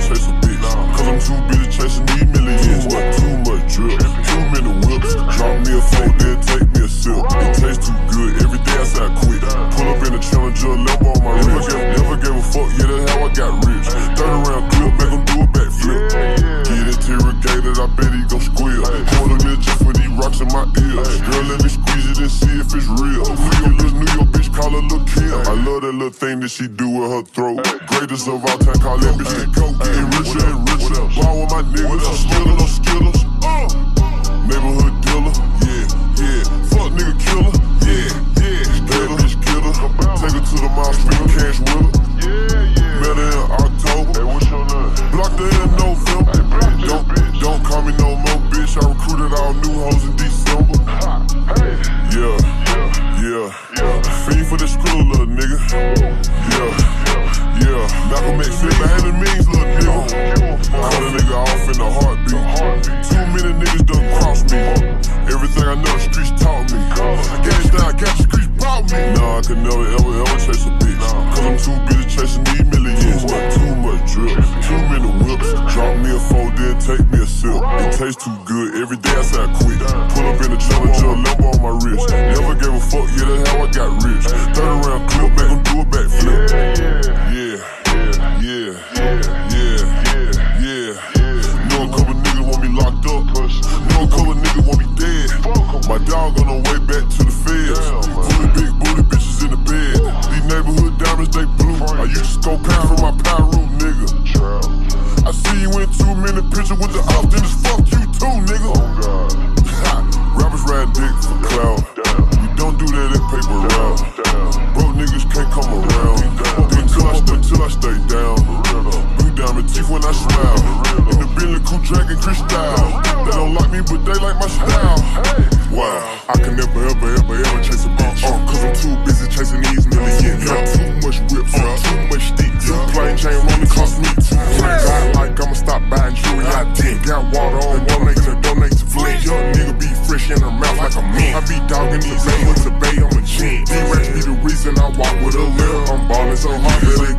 chase a bitch. Cause I'm too busy chasing these millions. Too much, too much drip, too many whips. Drop me a float, then take me a sip. It tastes too good, every day I say I quit. Pull up in a challenger, level on my wrist. Never, never gave a fuck, yeah, that's how I got rich. Third round clip, make them do a backflip. Get interrogated, I bet he gon' that little thing that she do with her throat. Greatest of all time, call that bitch the go. Getting richer and richer. Ball with my niggas, i Skittles, Skittles. Uh. Neighborhood dealer, yeah, yeah. Fuck nigga killer, yeah, yeah. Bad bitch killer. Take her to the mall, spend cash with her. Yeah, yeah. Met her in October. Hey, what's your name? Blocked her in November. Don't, don't call me no more, bitch. I recruited all new hoes in December. Everything I know, the streets taught me. Gas down, gas the streets brought me. Nah, I could never, ever, ever chase a bitch. Cause I'm too busy chasing these millions. Too much drip, too many whips. Drop me a four, then take me a sip. It tastes too good. Every day I say I quit. Pull up in the challenger, level on my wrist. Never gave a fuck, yeah, that's how I got rich. My dog on the way back to the feds. Fully big booty bitches in the bed. These neighborhood diamonds, they blue. I used to scope pound for my power root, nigga. I see you in too many pictures with the ops, then it's fuck you too, nigga. Ha, Rappers riding dick for clout. We don't do that at paper route. Broke niggas can't come around. Until I, until I stay down. Blue diamond teeth when I smile. In the Bentley cool dragon crystal. They don't like me, but they like my style. Wow, I can never, ever, ever, ever chase a bitch. Uh, Cause I'm too busy chasing these millions. Got too much whips, uh, too much stick. Too plain chain running cost me too much. God like I'ma stop buying jewelry, I did. Got water on one donate to donate to Flint. Young nigga be fresh in her mouth like a mint. I be dogging these angles to bay, I'm a chin. D-Rex be the reason I walk with a limp. I'm ballin' so hard, really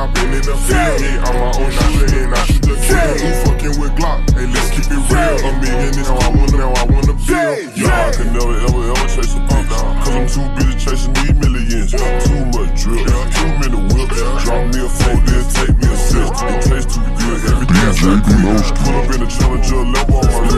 I've been in the field. Yeah, I'm my own shooter and I shoot the kill. Who fucking with Glock? Hey, let's keep it real. A million is now I wanna, now I wanna build. Yeah, I can never, ever, ever chase a bitch. Cause I'm too busy chasing these millions. Too much drip, too many whips. Drop me a four, then take me a sip. It tastes too good every day. I say, Pull up in the challenger, level on my